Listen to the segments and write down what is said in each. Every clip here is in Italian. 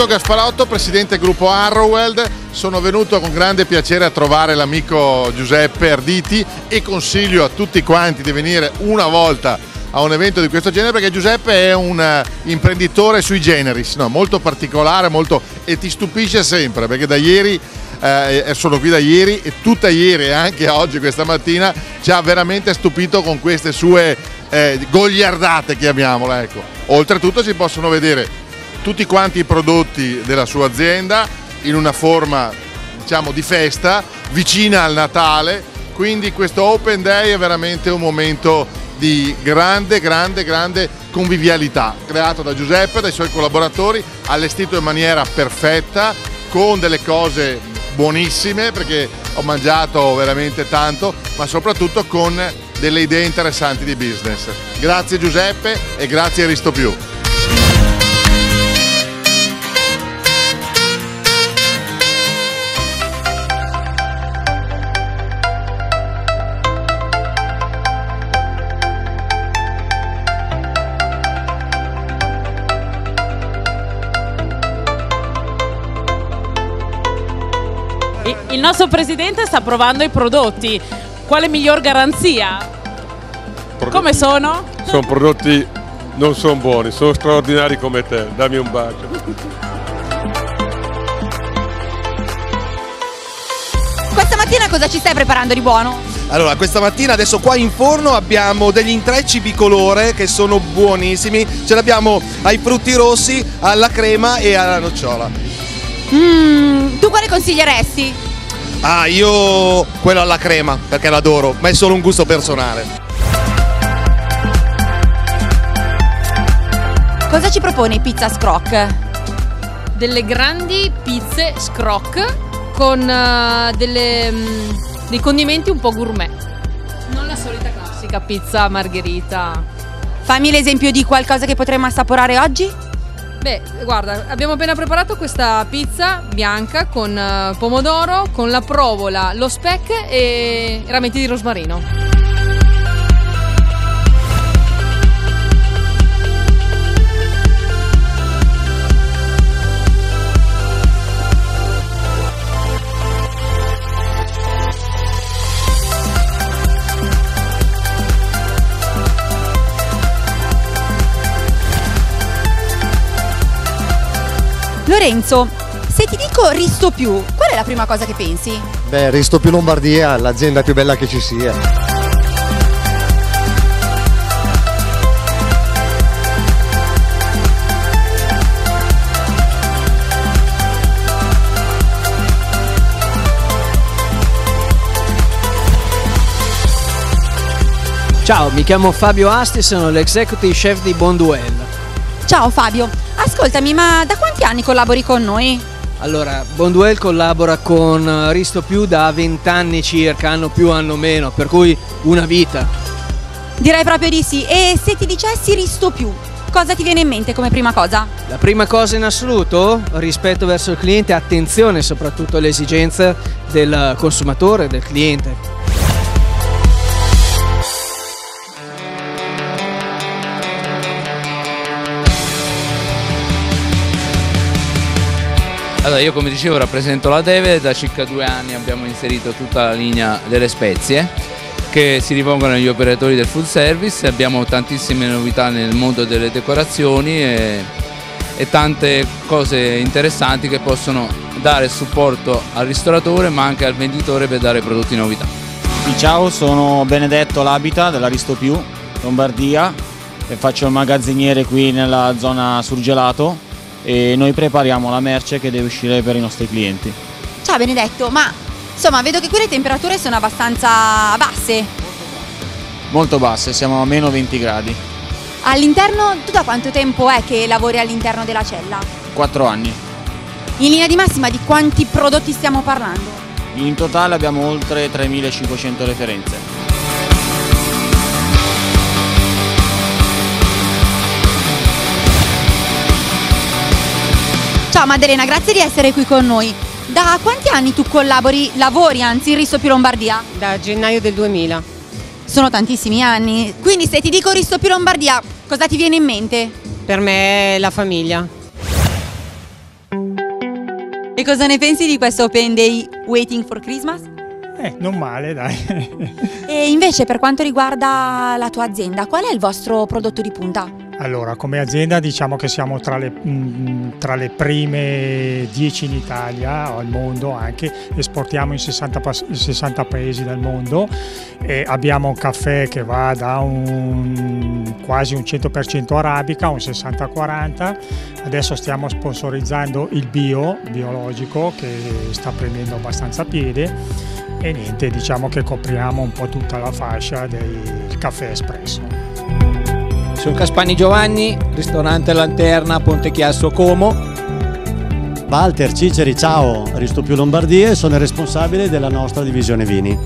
Mirko Gasparotto, presidente gruppo Arroweld, sono venuto con grande piacere a trovare l'amico Giuseppe Arditi e consiglio a tutti quanti di venire una volta a un evento di questo genere perché Giuseppe è un eh, imprenditore sui generis, no? molto particolare molto, e ti stupisce sempre perché da ieri, eh, sono qui da ieri e tutta ieri e anche oggi questa mattina ci ha veramente stupito con queste sue eh, gogliardate chiamiamole. Ecco. Oltretutto si possono vedere tutti quanti i prodotti della sua azienda in una forma diciamo di festa vicina al Natale. Quindi questo Open Day è veramente un momento di grande grande grande convivialità creato da Giuseppe dai suoi collaboratori allestito in maniera perfetta con delle cose buonissime perché ho mangiato veramente tanto ma soprattutto con delle idee interessanti di business. Grazie Giuseppe e grazie Aristo Più Il nostro presidente sta provando i prodotti. Quale miglior garanzia? Prodotti- Come sono? Sono prodotti non sono buoni, sono straordinari come te. Dammi un bacio. Questa mattina cosa ci stai preparando di buono? Allora, questa mattina adesso qua in forno abbiamo degli intrecci bicolore che sono buonissimi. Ce l'abbiamo ai frutti rossi, alla crema e alla nocciola. Mmm, tu quale consiglieresti? Ah, io quello alla crema perché l'adoro, ma è solo un gusto personale. Cosa ci propone Pizza Scroc? delle grandi pizze scroc con eh, delle, mm, dei condimenti un po' gourmet. Non la solita classica pizza margherita. Fammi l'esempio di qualcosa che potremmo assaporare oggi? Beh, guarda, abbiamo appena preparato questa pizza bianca con eh, pomodoro, con la provola, lo speck e rametti di rosmarino. Lorenzo, se ti dico Risto più, qual è la prima cosa che pensi? Beh, Risto più Lombardia, l'azienda più bella che ci sia. Ciao, mi chiamo Fabio Asti, sono l'executive chef di Bonduel. Ciao Fabio, ascoltami, ma da quanti anni collabori con noi? Allora, Bonduel collabora con Risto Più da 20 anni circa, anno più, anno meno, per cui una vita. Direi proprio di sì. E se ti dicessi Risto più, cosa ti viene in mente come prima cosa? La prima cosa in assoluto, rispetto verso il cliente, attenzione soprattutto alle esigenze del consumatore, del cliente. Allora, io come dicevo rappresento la Teve, da circa due anni abbiamo inserito tutta la linea delle spezie che si rivolgono agli operatori del food service, abbiamo tantissime novità nel mondo delle decorazioni e, e tante cose interessanti che possono dare supporto al ristoratore ma anche al venditore per dare prodotti novità. Ciao, sono Benedetto Labita dell'Aristo Più, Lombardia e faccio il magazziniere qui nella zona surgelato e noi prepariamo la merce che deve uscire per i nostri clienti. Ciao Benedetto, ma insomma vedo che qui le temperature sono abbastanza basse. Molto basse, siamo a meno 20 gradi. All'interno, tu da quanto tempo è che lavori all'interno della cella? 4 anni. In linea di massima di quanti prodotti stiamo parlando? In totale abbiamo oltre 3500 referenze. Ciao Maddalena, grazie di essere qui con noi. Da quanti anni tu collabori, lavori anzi in Risto più Lombardia? Da gennaio del 2000. Sono tantissimi anni. Quindi se ti dico Risto più Lombardia, cosa ti viene in mente? Per me è la famiglia. E cosa ne pensi di questo Open Day Waiting for Christmas? Eh, non male, dai. E invece per quanto riguarda la tua azienda, qual è il vostro prodotto di punta? Allora, come azienda diciamo che siamo tra le, mh, tra le prime 10 in Italia, o al mondo anche, esportiamo in 60, pas- in 60 paesi del mondo e abbiamo un caffè che va da un, quasi un 100% arabica a un 60-40, adesso stiamo sponsorizzando il bio, biologico, che sta prendendo abbastanza piede e niente, diciamo che copriamo un po' tutta la fascia del caffè espresso. Sono Caspani Giovanni, ristorante Lanterna, Ponte Chiasso Como. Walter Ciceri, ciao, Risto Più Lombardia e sono il responsabile della nostra divisione vini.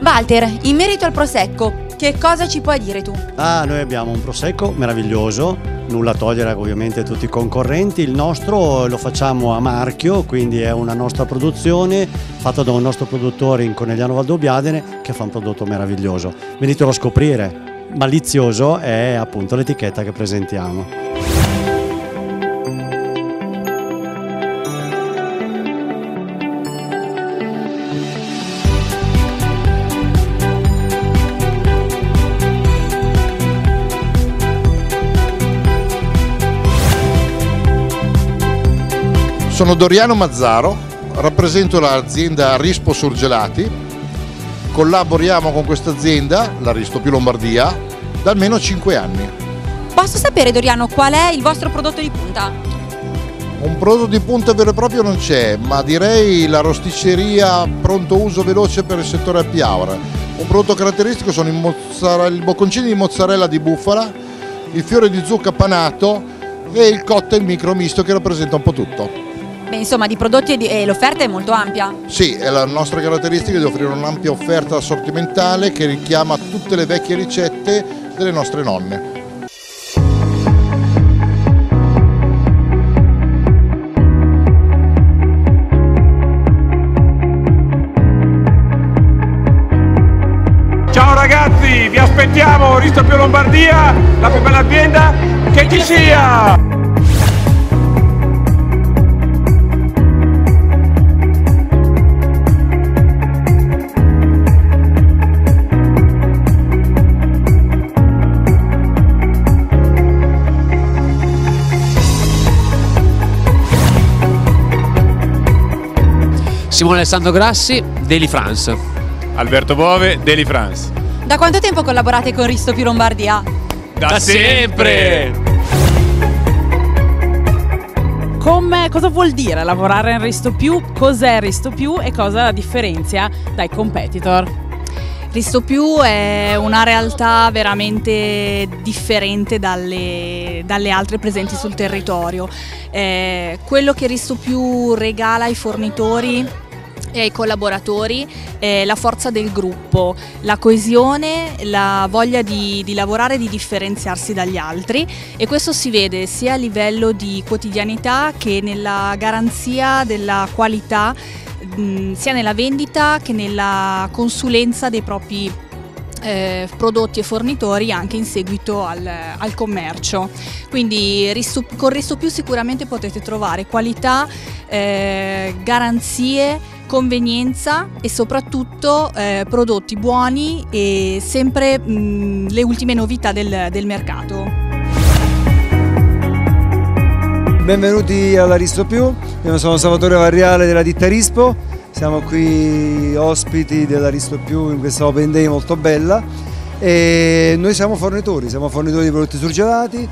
Walter, in merito al prosecco, che cosa ci puoi dire tu? Ah, noi abbiamo un prosecco meraviglioso, nulla a togliere ovviamente a tutti i concorrenti, il nostro lo facciamo a marchio, quindi è una nostra produzione fatta da un nostro produttore in Conegliano Valdobbiadene che fa un prodotto meraviglioso. Venitelo a scoprire, malizioso è appunto l'etichetta che presentiamo. Sono Doriano Mazzaro, rappresento l'azienda Rispo Surgelati. Collaboriamo con questa azienda, la Risto più Lombardia, da almeno 5 anni. Posso sapere, Doriano, qual è il vostro prodotto di punta? Un prodotto di punta vero e proprio non c'è, ma direi la rosticceria pronto uso veloce per il settore happy hour. Un prodotto caratteristico sono i, i bocconcini di mozzarella di bufala, il fiore di zucca panato e il cocktail micro misto che rappresenta un po' tutto. Beh, insomma, di prodotti e, di- e l'offerta è molto ampia. Sì, è la nostra caratteristica di offrire un'ampia offerta assortimentale che richiama tutte le vecchie ricette delle nostre nonne. Ciao ragazzi, vi aspettiamo, Risto Più Lombardia, la più bella azienda che ci sia! Simone Alessandro Grassi, Daily France. Alberto Bove, Daily France. Da quanto tempo collaborate con Risto più Lombardia? Da, sempre! Come, cosa vuol dire lavorare in Risto Più? Cos'è Risto Più e cosa la differenzia dai competitor? Risto Più è una realtà veramente differente dalle, dalle altre presenti sul territorio. Eh, quello che Risto Più regala ai fornitori e ai collaboratori è la forza del gruppo, la coesione, la voglia di, di lavorare e di differenziarsi dagli altri. E questo si vede sia a livello di quotidianità che nella garanzia della qualità mh, sia nella vendita che nella consulenza dei propri eh, prodotti e fornitori anche in seguito al, al commercio. Quindi con Risto Più sicuramente potete trovare qualità, eh, garanzie, convenienza e soprattutto eh, prodotti buoni e sempre mh, le ultime novità del, del mercato. Benvenuti alla Risto Più, io sono Salvatore Varriale della ditta Rispo, siamo qui ospiti della Risto Più in questa Open Day molto bella e noi siamo fornitori, siamo fornitori di prodotti surgelati.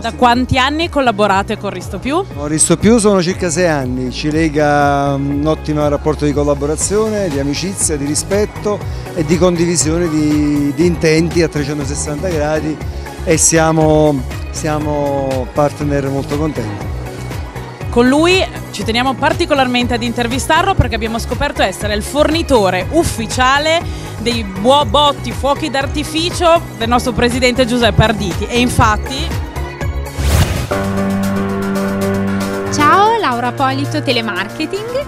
Da quanti anni collaborate con Risto Più? Con Risto Più sono circa sei anni, ci lega un ottimo rapporto di collaborazione, di amicizia, di rispetto e di condivisione di, di intenti a 360 gradi e siamo, siamo partner molto contenti. Con lui ci teniamo particolarmente ad intervistarlo perché abbiamo scoperto essere il fornitore ufficiale dei buo botti fuochi d'artificio del nostro presidente Giuseppe Arditi e infatti Ciao, Laura Polito, telemarketing.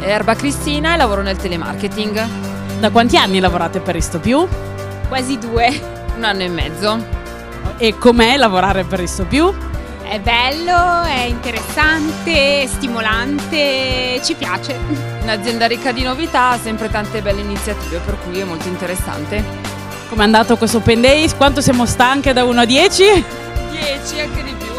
Erba Cristina e lavoro nel telemarketing. da quanti anni lavorate per Risto Più? Quasi due. Un anno e mezzo. E com'è lavorare per Risto Più? È bello, è interessante, è stimolante, ci piace. Un'azienda ricca di novità, sempre tante belle iniziative, per cui è molto interessante. Com'è andato questo Open Days? Quanto siamo stanche da 1 a 10? 10, anche di più.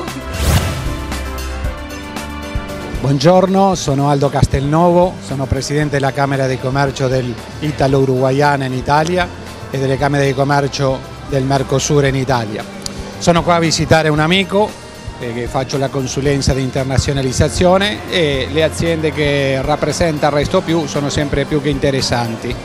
Buongiorno, sono Aldo Castelnovo, sono presidente della Camera di Commercio dell'Italo-Uruguayana in Italia e delle Camere di Commercio del Mercosur in Italia. Sono qua a visitare un amico eh, faccio la consulenza di internazionalizzazione e le aziende che rappresenta Resto Più sono sempre più che interessanti.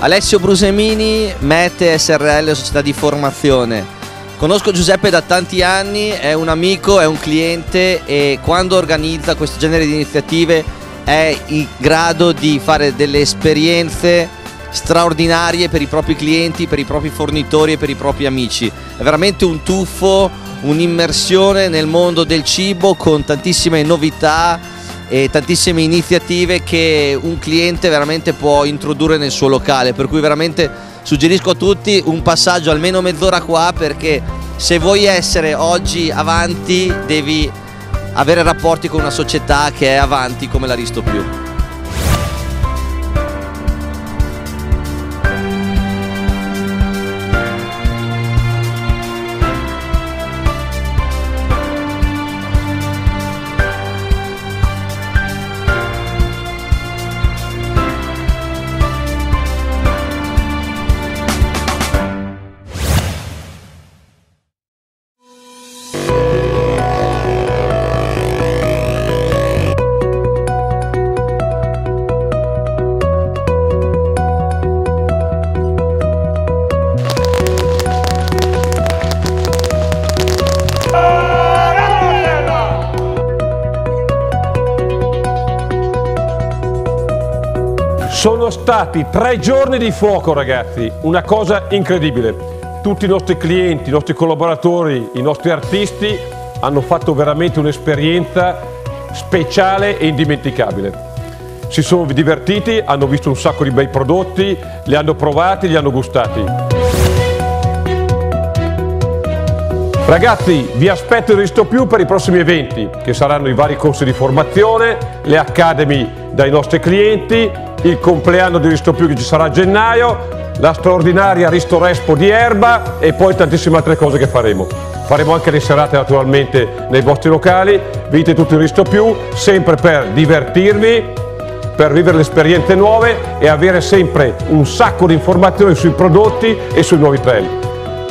Alessio Brusemini, Mete SRL, società di formazione. Conosco Giuseppe da tanti anni, è un amico, è un cliente e quando organizza questo genere di iniziative è in grado di fare delle esperienze straordinarie per i propri clienti, per i propri fornitori e per i propri amici. È veramente un tuffo, un'immersione nel mondo del cibo con tantissime novità e tantissime iniziative che un cliente veramente può introdurre nel suo locale, per cui veramente suggerisco a tutti un passaggio almeno mezz'ora qua perché se vuoi essere oggi avanti devi avere rapporti con una società che è avanti come l'Aristo Più. Sono stati tre giorni di fuoco ragazzi, una cosa incredibile. Tutti i nostri clienti, i nostri collaboratori, i nostri artisti hanno fatto veramente un'esperienza speciale e indimenticabile. Si sono divertiti, hanno visto un sacco di bei prodotti, li hanno provati, li hanno gustati. Ragazzi, vi aspetto in Risto Più per i prossimi eventi, che saranno i vari corsi di formazione, le academy dai nostri clienti, il compleanno di Risto Più che ci sarà a gennaio, la straordinaria Risto Respo di Erba e poi tantissime altre cose che faremo. Faremo anche le serate naturalmente nei vostri locali, vedete tutto il Risto Più, sempre per divertirvi, per vivere le esperienze nuove e avere sempre un sacco di informazioni sui prodotti e sui nuovi trend.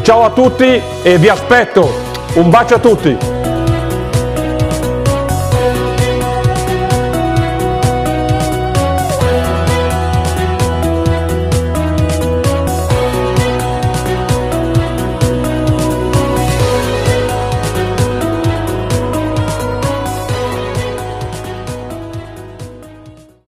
Ciao a tutti e vi aspetto. Un bacio a tutti.